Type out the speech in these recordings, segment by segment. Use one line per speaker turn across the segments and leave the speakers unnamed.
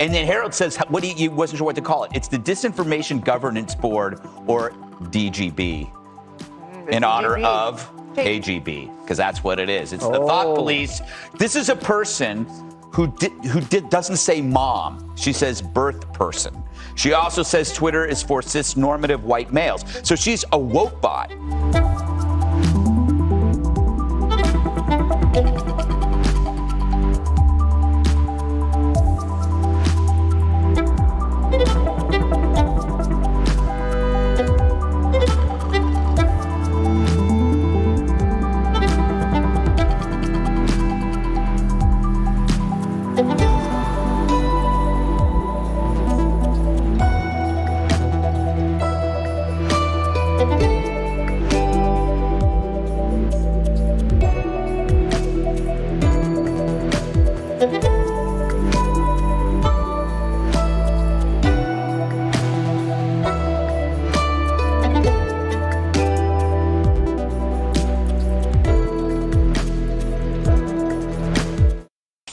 And then Harold says, what do you, wasn't sure what to call it. It's the Disinformation Governance Board, or DGB, in honor of KGB, because that's what it is. It's the thought
Oh.
police. This is a person who did, who did, doesn't say mom. She says birth person. She also says Twitter is for cis normative white males. So she's a woke bot.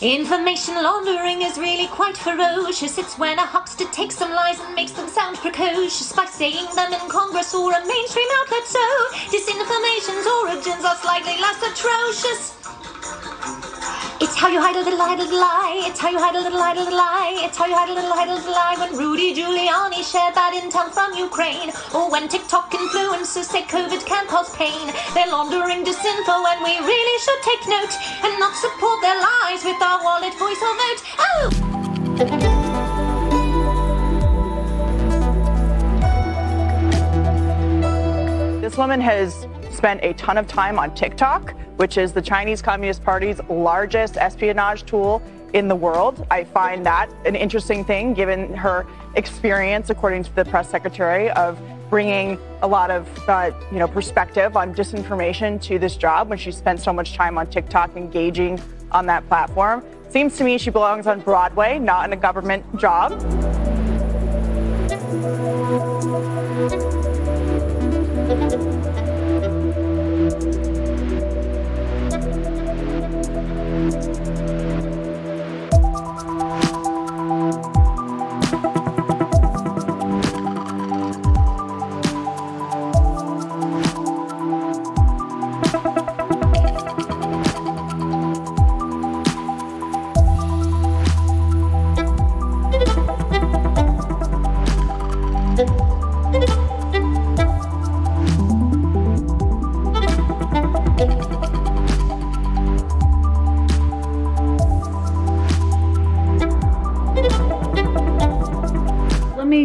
Information laundering is really quite ferocious. It's when a huckster takes some lies and makes them sound precocious by saying them in Congress or a mainstream outlet. So, disinformation's origins are slightly less atrocious. It's how you hide a little, hide a little lie. It's how you hide a little, hide a little lie. It's how you hide a little, hide a little lie. When Rudy Giuliani shared bad intel from Ukraine, or when TikTok influencers say COVID can cause pain, they're laundering disinfo, and we really should take note and not support their lies with our wallet, voice, or vote. Oh.
This woman has spent a ton of time on TikTok, which is the Chinese Communist Party's largest espionage tool in the world. I find that an interesting thing given her experience, according to the press secretary, of bringing a lot of uh, you know perspective on disinformation to this job when she spent so much time on TikTok engaging on that platform. Seems to me she belongs on Broadway, not in a government job.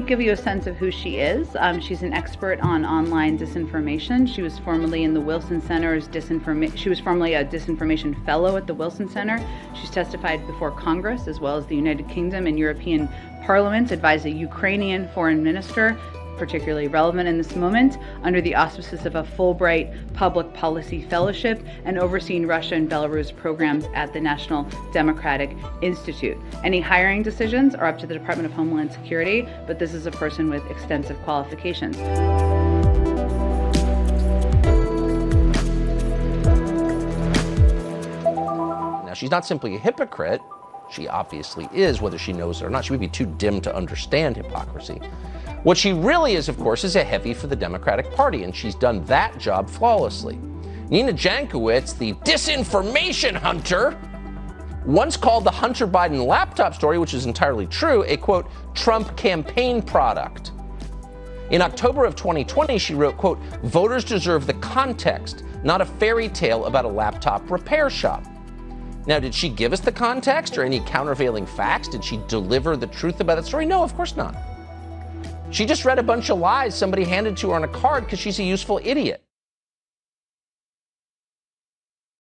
Give you a sense of who she is. Um, she's an expert on online disinformation. She was formerly in the Wilson Center's disinformation. She was formerly a disinformation fellow at the Wilson Center. She's testified before Congress as well as the United Kingdom and European parliaments, advised a Ukrainian foreign minister, particularly relevant in this moment, under the auspices of a Fulbright Public Policy Fellowship and overseeing Russia and Belarus programs at the National Democratic Institute. Any hiring decisions are up to the Department of Homeland Security, but this is a person with extensive qualifications.
Now, she's not simply a hypocrite. She obviously is, whether she knows it or not. She would be too dim to understand hypocrisy. What she really is, of course, is a heavy for the Democratic Party, and she's done that job flawlessly. Nina Jankowicz, the disinformation hunter, once called the Hunter Biden laptop story, which is entirely true, a quote, Trump campaign product. In October of 2020, she wrote, quote, voters deserve the context, not a fairy tale about a laptop repair shop. Now, did she give us the context or any countervailing facts? Did she deliver the truth about that story? No, of course not. She just read a bunch of lies somebody handed to her on a card because she's a useful idiot.